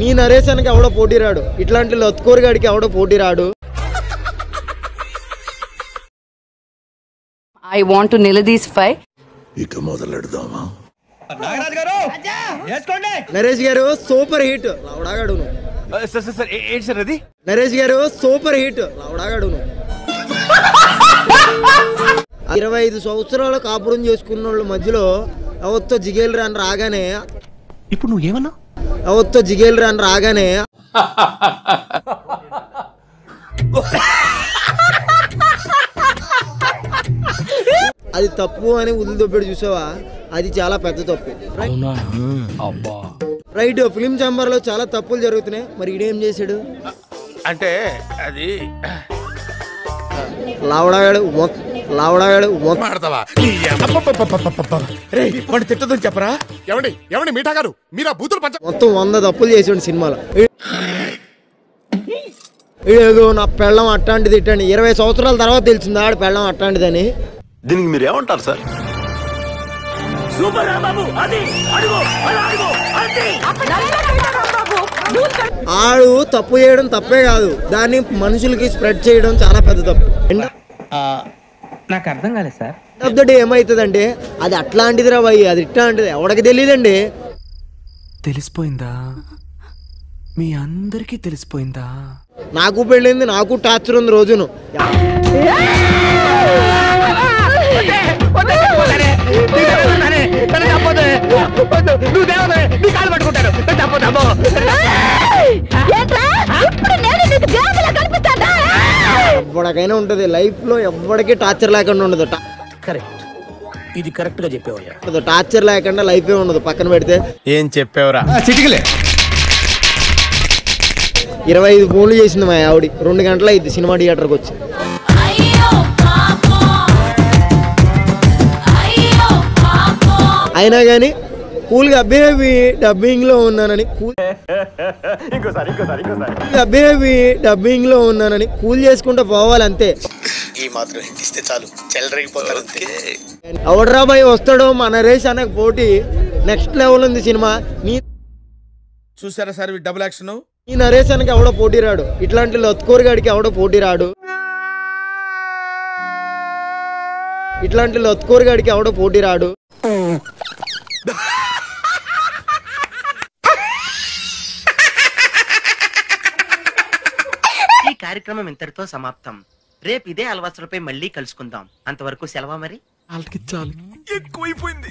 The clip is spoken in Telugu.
నీ నరేశానికి ఎవడో పోటీ రాడు. ఇట్లాంటి లత్కోర్ గాడికి ఎవడో పోటీ రాడు. I want to నిలదీసిఫై ఇక మొదలెడదామా? నరేష్ గారు సూపర్ హిట్. లవడాగాడు నువ్వు. సార్ సార్ సార్ ఏంటి సార్ అది? నరేష్ గారు సూపర్ హిట్. లవడాగాడు. ఇరవై ఐదు సంవత్సరాలు కాపురం చేసుకున్న వాళ్ళ మధ్యలో అవత్తో జిగేలు రాని రాగానే ఇప్పుడు నువ్వు ఏమన్నా అవత్తో జిగేలు రాని రాగానే అది తప్పు అని వదిలిదొబ్బడి చూసావా అది చాలా పెద్ద తప్పు రైట్ ఫిలిం ఛాంబర్లో చాలా తప్పులు జరుగుతున్నాయి మరి ఈడేం చేశాడు అంటే అది లావడాగాడు మొ- లావడాగాడు మాడతావా? తిట్టదని చెప్పరా? ఎవండి ఎవండి మీఠా గారు మీరు ఆ బూతులు పంచ మొత్తం వంద తప్పులు చేసాడు సినిమాలో. ఏదో నా పెళ్ళం అట్టాంటిది ఇట్టండి ఇరవై సంవత్సరాల తర్వాత తెలిసింది ఆడ పెళ్ళం అట్టాంటిదని. దీనికి మీరు ఏమంటారు సార్? ఆడు తప్పు చేయడం తప్పే కాదు. దాన్ని మనుషులకి స్ప్రెడ్ చేయడం చాలా పెద్ద తప్పు. ఎండ్ నాకు అర్థం కాలేదు సార్. ఆఫ్ ద డే ఏమవుతుందంటే అది అట్లాంటిదిరా భయ్ అది ఇట్లాంటిది ఎవడికి తెలియదండి తెలిసిపోయిందా? మీ అందరికీ తెలిసిపోయిందా? నాకు పెళ్ళింది నాకు టార్చర్ ఉంది రోజును. ఎవరికైనా ఉంటుంది. లైఫ్లో ఎవరికి టార్చర్ లేకుండా ఉండదు. టా- కరెక్ట్. ఇది కరెక్ట్గా చెప్పావయ్యా టార్చర్ లేకుండా లైఫే ఉండదు. పక్కన పెడితే ఏం చెప్పావురా? ఇరవై ఐదు ఫోన్లు చేసింది మా ఆవిడ. రెండు గంటలు అయింది సినిమా థియేటర్కి వచ్చి. అయినా కానీ కూల్గా అబ్బేవి డబ్బింగ్లో ఉన్నానని కూల్ అబ్బేవి డబ్బింగ్లో ఉన్నానని కూల్ చేసుకుంటూ పోవాలి అంతే. ఈ మాత్రం ఇస్తే చాలు. చెల్లరగిపోతారు అంతే. ఎవడ్రా బాయ్ వస్తాడో మన రేస్ అనే పోటీ నెక్స్ట్ లెవెల్ ఉంది సినిమా. నీ చూసారా సార్ డబుల్ యాక్షన్ ఈ నరేశానికి ఎవడో పోటీ రాడు. ఇట్లాంటి లత్కోర్ గాడికి ఎవడో పోటీ రాడు. ఇట్లాంటి లత్కోర్ గాడికి ఎవడో పోటీ రాడు. కార్యక్రమం ఇంతటితో సమాప్తం. రేపు ఇదే అలవాసులపై మళ్ళీ కలుసుకుందాం. అంతవరకు సెలవా మరి? వాళ్ళకి చాలు. ఎక్కువైపోయింది.